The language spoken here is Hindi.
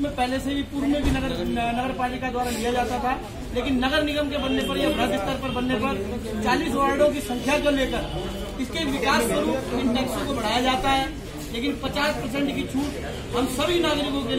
में पहले से भी पूर्व में भी नगर नगर पालिका द्वारा लिया जाता था, लेकिन नगर निगम के बनने पर या वृहद स्तर पर बनने पर 40 वार्डों की संख्या को लेकर इसके विकास स्वरूप इन टैक्सों को बढ़ाया जाता है, लेकिन 50 परसेंट की छूट हम सभी नागरिकों के